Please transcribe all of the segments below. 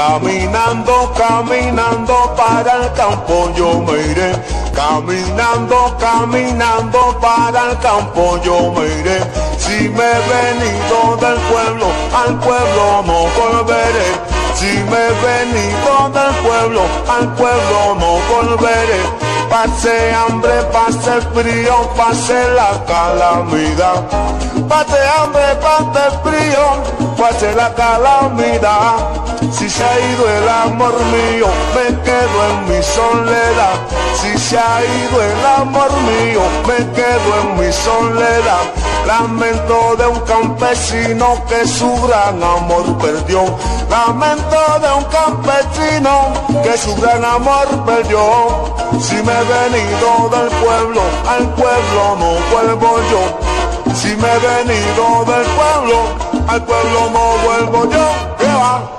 Caminando, caminando para el campo yo me iré. Caminando, caminando para el campo yo me iré. Si me he venido del pueblo, al pueblo no volveré. Si me he venido del pueblo, al pueblo no volveré. Pase hambre, pase frío, pase la calamidad. Pase hambre, pase la calamidad. Si se ha ido el amor mío, me quedo en mi soledad. Si se ha ido el amor mío, me quedo en mi soledad. Lamento de un campesino que su gran amor perdió. Lamento de un campesino que su gran amor perdió. Si me he venido del pueblo, al pueblo no vuelvo yo. Si me he venido del pueblo, al pueblo no vuelvo yo. ¿Qué va?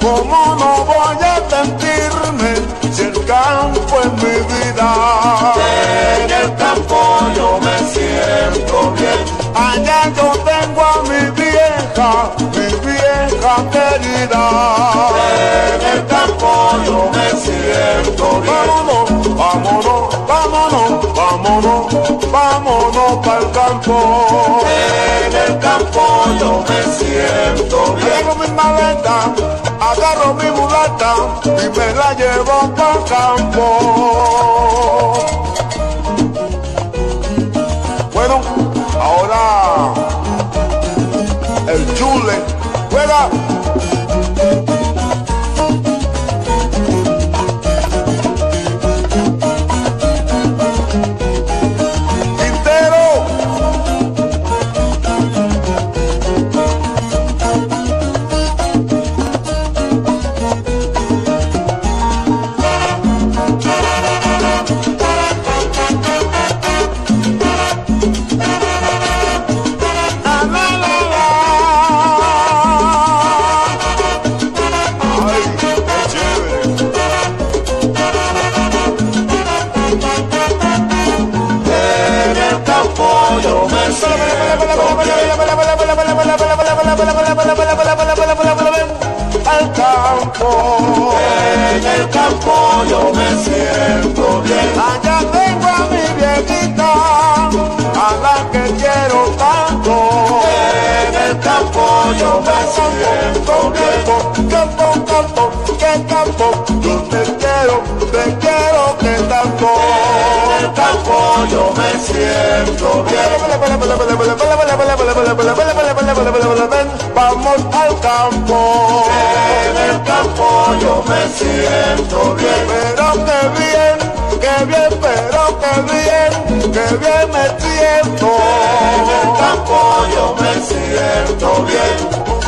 ¿Cómo no voy a sentirme si el campo es mi vida? En el campo yo me siento bien. Allá yo tengo a mi vieja, querida. En el campo yo me siento bien. Vámonos, vámonos, vámonos, vámonos, vámonos para el campo. En el campo yo me siento bien. Agarro mi maleta, agarro mi mulata y me la llevo para el campo. Canada. Siento Al campo. En el campo yo me siento bien. Allá tengo a mi viejita, a la que quiero tanto. En el campo yo me siento bien. Vamos al campo. En el campo yo me siento bien. Pero que bien, que bien, pero que bien, que bien me siento. En el campo yo me siento bien.